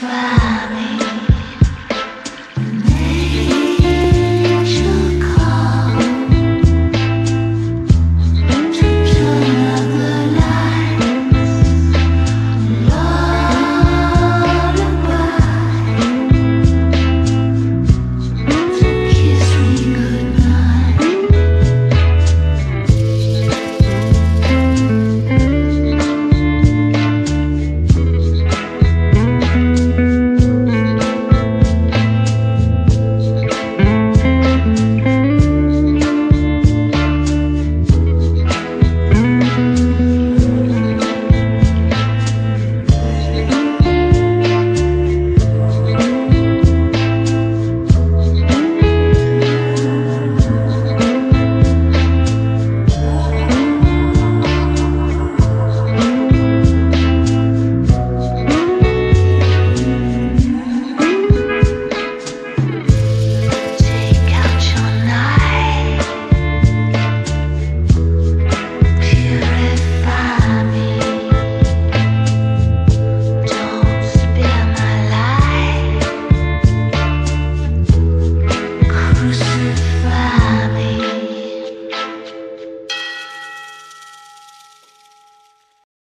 Wow.